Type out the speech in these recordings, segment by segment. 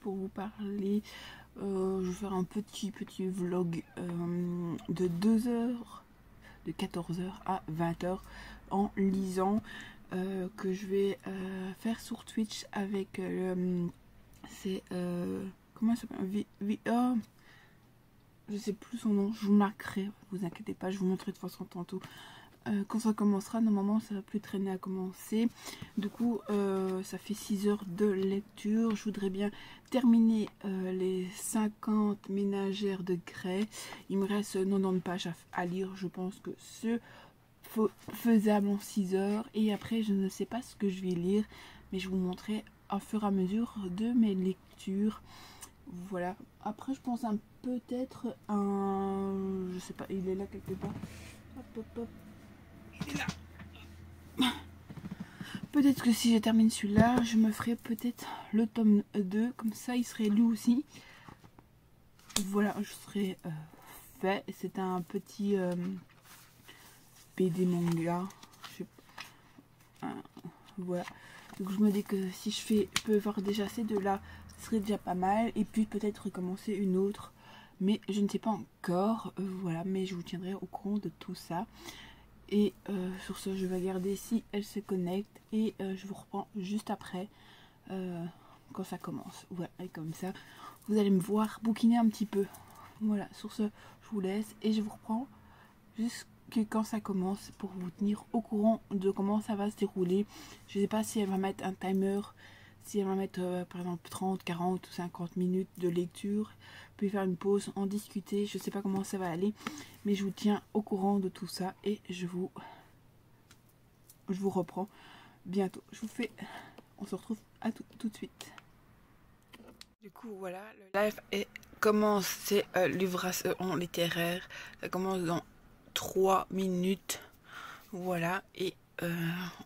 pour vous parler, euh, je vais faire un petit petit vlog euh, de 2 heures, de 14h à 20h en lisant euh, que je vais faire sur Twitch avec, c'est, comment ça s'appelle, oh, je sais plus son nom, je vous marquerai, vous inquiétez pas, je vous montrerai de façon tantôt. Euh, quand ça commencera, normalement ça va plus traîner à commencer. Du coup, euh, ça fait 6 heures de lecture. Je voudrais bien terminer euh, les 50 ménagères de Grey. Il me reste 90 pages à, lire. Je pense que c'est faisable en 6 heures. Et après, je ne sais pas ce que je vais lire, mais je vous montrerai au fur et à mesure de mes lectures. Voilà. Après, je pense peut-être un... Je sais pas, il est là quelque part. Hop, hop, hop. Peut-être que si je termine celui-là, je me ferai peut-être le tome 2. Comme ça, il serait lu aussi. Voilà, je serai euh, fait. C'est un petit euh, manga. voilà. Donc je me dis que si je fais, je peux voir déjà ces deux-là, ce serait déjà pas mal. Et puis peut-être recommencer une autre. Mais je ne sais pas encore. Euh, voilà, mais je vous tiendrai au courant de tout ça. Et euh, sur ce, je vais garder si elle se connecte. Et euh, je vous reprends juste après, euh, quand ça commence. Voilà, et comme ça, vous allez me voir bouquiner un petit peu. Voilà, sur ce, je vous laisse. Et je vous reprends jusqu'à quand ça commence pour vous tenir au courant de comment ça va se dérouler. Je ne sais pas si elle va mettre un timer si elle va mettre euh, par exemple 30, 40 ou 50 minutes de lecture, puis faire une pause, en discuter, je sais pas comment ça va aller, mais je vous tiens au courant de tout ça et je vous je vous reprends bientôt. Je vous fais on se retrouve à tout, tout de suite. Du coup voilà, le live est commencé euh, en littéraire, ça commence dans 3 minutes. Voilà et euh,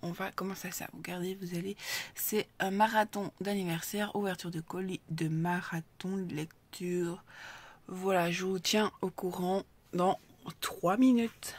on va commencer ça. Regardez, vous allez. C'est un marathon d'anniversaire, ouverture de colis de marathon de lecture. Voilà, je vous tiens au courant dans 3 minutes.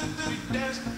We danced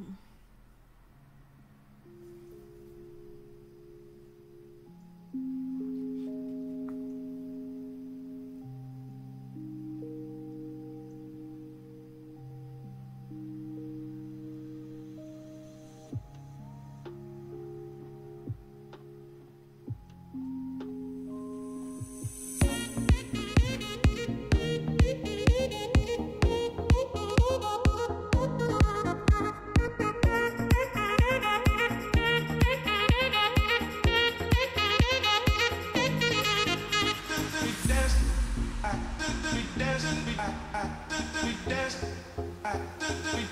Hmm.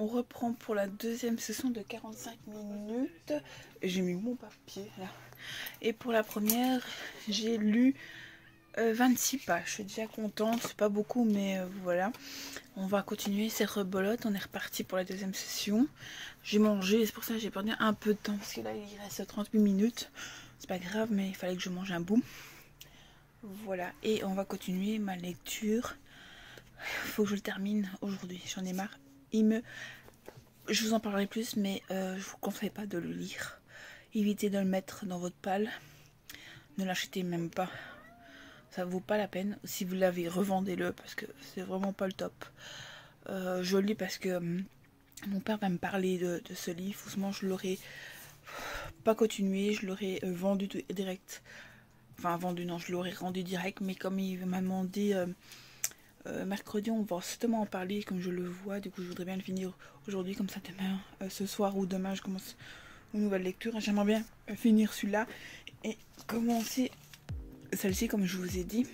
On reprend pour la deuxième session de 45 minutes. J'ai mis mon papier là. Et pour la première, j'ai lu 26 euh, pages. Je suis déjà contente. C'est pas beaucoup, mais euh, voilà. On va continuer. C'est rebolote. On est reparti pour la deuxième session. J'ai mangé. C'est pour ça que j'ai perdu un peu de temps. Parce que là, il reste 38 minutes. C'est pas grave, mais il fallait que je mange un bout. Voilà. Et on va continuer ma lecture. Il faut que je le termine aujourd'hui. J'en ai marre il me... Je vous en parlerai plus, mais euh, je vous conseille pas de le lire. Évitez de le mettre dans votre palle. Ne l'achetez même pas. Ça vaut pas la peine. Si vous l'avez, revendez-le parce que c'est vraiment pas le top. Euh, je le lis parce que hum, mon père va me parler de, ce livre. Franchement, je l'aurais pas continué. Je l'aurais euh, vendu direct. Enfin, vendu, non, je l'aurais rendu direct. Mais comme il m'a demandé euh, mercredi, on va certainement en parler comme je le vois. Du coup, je voudrais bien le finir aujourd'hui, comme ça demain, euh, ce soir ou demain, je commence une nouvelle lecture. J'aimerais bien euh, finir celui-là et commencer celle-ci, comme je vous ai dit.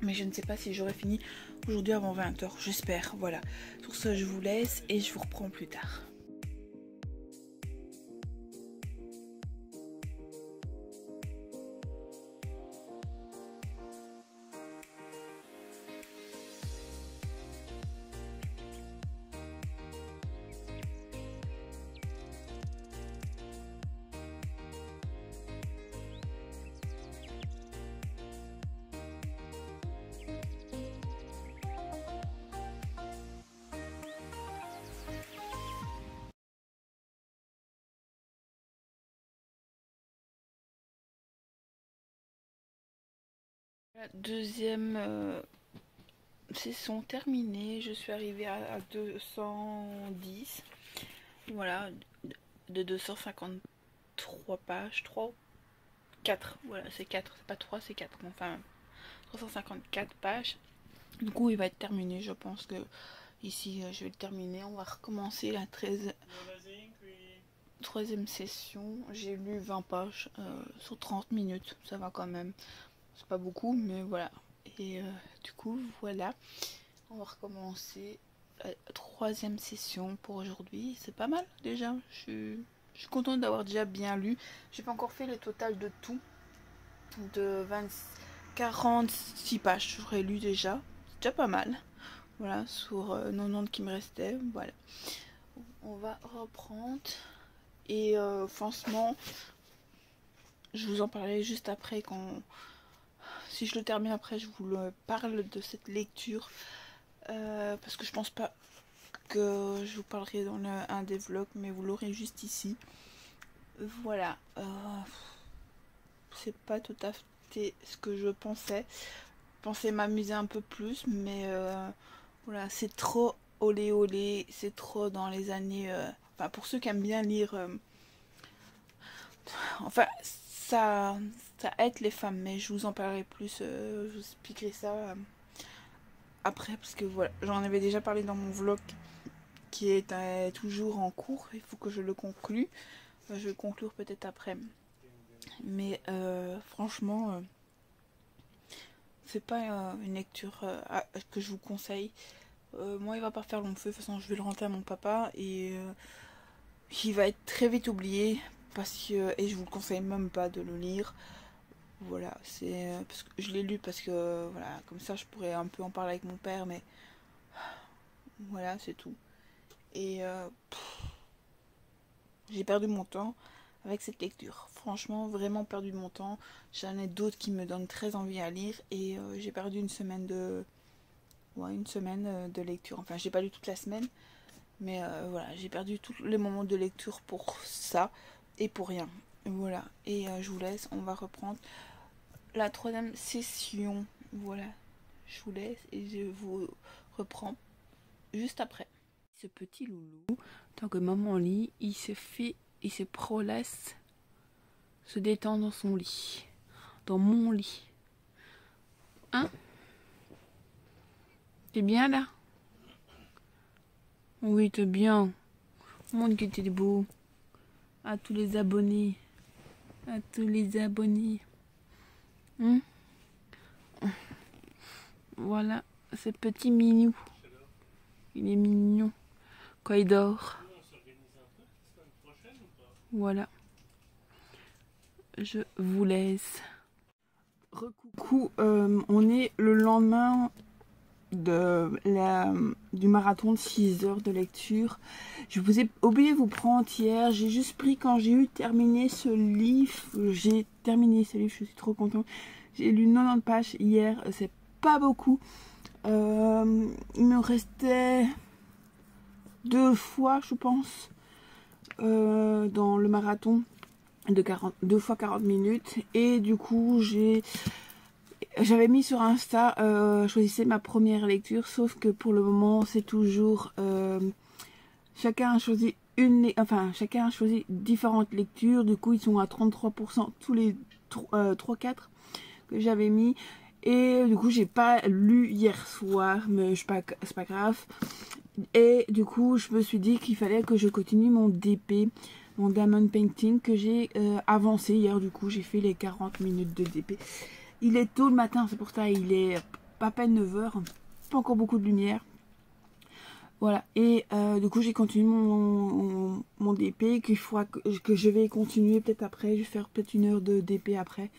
Mais je ne sais pas si j'aurai fini aujourd'hui avant 20h. J'espère. Voilà. Sur ce, je vous laisse et je vous reprends plus tard. La deuxième euh, session terminée. Je suis arrivée à, 210. Voilà, de 253 pages. 3 4. Voilà, c'est 4. C'est pas 3, c'est 4. Enfin, 354 pages. Du coup, il va être terminé. Je pense que ici, euh, je vais le terminer. On va recommencer la 13 troisième session. J'ai lu 20 pages euh, sur 30 minutes. Ça va quand même c'est pas beaucoup, mais voilà. Et euh, du coup, voilà. On va recommencer la troisième session pour aujourd'hui. C'est pas mal déjà. Je suis, je suis contente d'avoir déjà bien lu. J'ai pas encore fait le total de tout. De 20, 46 pages. J'aurais lu déjà. C'est déjà pas mal. Voilà, sur 90 euh, qui me restait. Voilà. On va reprendre. Et euh, franchement, je vous en parlais juste après quand si je le termine après, je vous parle de cette lecture. Euh, parce que je pense pas que je vous parlerai dans un des vlogs, mais vous l'aurez juste ici. Voilà. Euh, c'est pas tout à fait ce que je pensais. Je pensais m'amuser un peu plus, mais euh, voilà, c'est trop olé olé. C'est trop dans les années. enfin, pour ceux qui aiment bien lire. enfin, ça aide les femmes, mais je vous en parlerai plus, euh, je vous expliquerai ça euh, après parce que voilà, j'en avais déjà parlé dans mon vlog qui est euh, toujours en cours. Il faut que je le conclue. je vais conclure peut-être après. Mais franchement, c'est pas une lecture que je vous conseille. moi, il va pas faire long feu. De toute façon, je vais le rentrer à mon papa et il va être très vite oublié parce que et je vous conseille même pas de le lire. Voilà c'est euh, parce que je l'ai lu parce que voilà comme ça je pourrais un peu en parler avec mon père mais voilà c'est tout. Et euh, j'ai perdu mon temps avec cette lecture. Franchement vraiment perdu mon temps. J'en ai d'autres qui me donnent très envie à lire et euh, j'ai perdu une semaine de ouais, une semaine de lecture. Enfin j'ai pas lu toute la semaine mais voilà j'ai perdu tous les moments de lecture pour ça et pour rien. Voilà, et euh, je vous laisse, on va reprendre la troisième session. Voilà, je vous laisse et je vous reprends juste après. Ce petit loulou, tant que maman lit, il se fait, il se prolaisse, se détend dans son lit, dans mon lit. Hein? T'es bien là? Oui, t'es bien. Mon qui était beau à tous les abonnés. À tous les abonnés. Hmm? Voilà, ce petit mignon. Il est mignon. Quand il dort. Voilà. Je vous laisse. Recoucou, euh, on est le lendemain de la, du marathon de 6 heures de lecture. Je vous ai oublié de vous prendre hier. J'ai juste pris quand j'ai eu terminé ce livre. J'ai terminé ce livre, je suis trop contente. J'ai lu 90 pages hier, c'est pas beaucoup. Euh, il me restait deux fois, je pense, euh, dans le marathon de 40, deux fois 40 minutes. Et du coup, j'ai j'avais mis sur Insta, euh, choisissez ma première lecture, sauf que pour le moment, c'est toujours... Euh, chacun a choisi une... Enfin, chacun a choisi différentes lectures. Du coup, ils sont à 33% tous les 3-4 euh, que j'avais mis. Et du coup, j'ai pas lu hier soir, mais c'est pas, pas grave. Et du coup, je me suis dit qu'il fallait que je continue mon DP, mon Diamond Painting, que j'ai euh, avancé hier. Du coup, j'ai fait les 40 minutes de DP. Il est tôt le matin, c'est pour ça, il est à peine 9h, pas encore beaucoup de lumière. Voilà, et euh, du coup j'ai continué mon, DP, que, je vais continuer peut-être après, je vais faire peut-être une heure de DP après.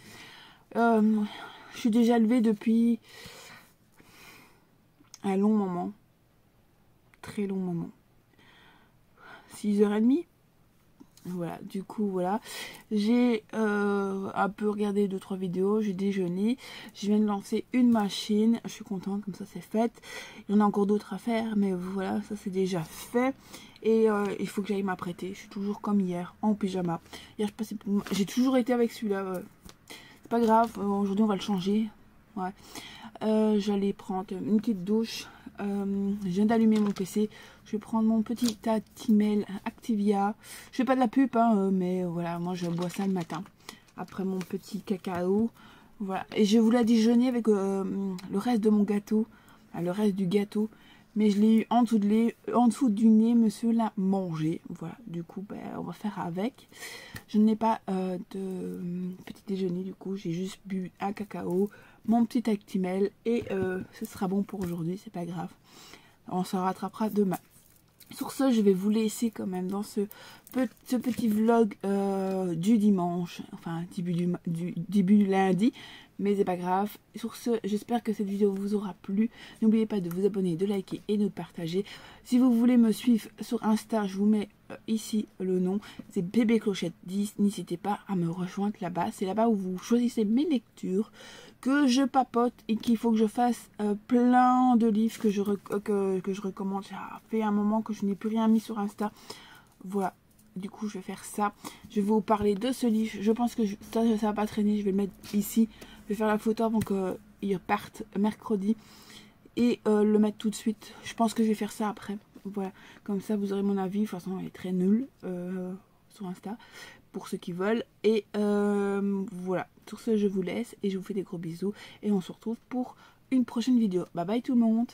Euh, je suis déjà levée depuis un long moment, très long moment. 6h30 voilà, du coup, voilà. J'ai euh, un peu regardé 2-3 vidéos, j'ai déjeuné. Je viens de lancer une machine, je suis contente, comme ça c'est fait. Il y en a encore d'autres à faire, mais voilà, ça c'est déjà fait. Et euh, il faut que j'aille m'apprêter. Je suis toujours comme hier, en pyjama. Hier, J'ai toujours été avec celui-là. C'est pas grave, aujourd'hui on va le changer. Euh, j'allais prendre une petite douche. je viens d'allumer mon PC. Je vais prendre mon petit Actimel Activia. Je fais pas de la pub, hein, euh, mais voilà, moi je bois ça le matin. Après mon petit cacao. Voilà. Et je vous la déjeuner avec euh, le reste de mon gâteau. le reste du gâteau. Mais je l'ai eu en dessous, de du nez, monsieur l'a mangé. Voilà, du coup, ben, on va faire avec. Je n'ai pas euh, de petit déjeuner, du coup, j'ai juste bu un cacao, mon petit Actimel, et ce sera bon pour aujourd'hui, c'est pas grave. On se rattrapera demain. Sur ce, je vais vous laisser quand même dans ce, petit vlog euh, du dimanche, enfin début du, du début lundi, mais c'est pas grave. Sur ce, j'espère que cette vidéo vous aura plu. N'oubliez pas de vous abonner, de liker et de partager. Si vous voulez me suivre sur Insta, je vous mets euh, ici le nom, c'est bébé clochette 10. N'hésitez pas à me rejoindre là-bas. C'est là-bas où vous choisissez mes lectures, que je papote et qu'il faut que je fasse euh, plein de livres que je, que, que je recommande. Ça fait un moment que je n'ai plus rien mis sur Insta. Voilà, du coup je vais faire ça. Je vais vous parler de ce livre. Je pense que ça, ça va pas traîner. Je vais le mettre ici. Vais faire la photo avant qu'il parte mercredi. Et euh, le mettre tout de suite. Je pense que je vais faire ça après. Voilà. Comme ça vous aurez mon avis. De toute façon elle est très nulle euh, sur Insta. Pour ceux qui veulent. Et euh, voilà. Sur ce je vous laisse. Et je vous fais des gros bisous. Et on se retrouve pour une prochaine vidéo. Bye bye tout le monde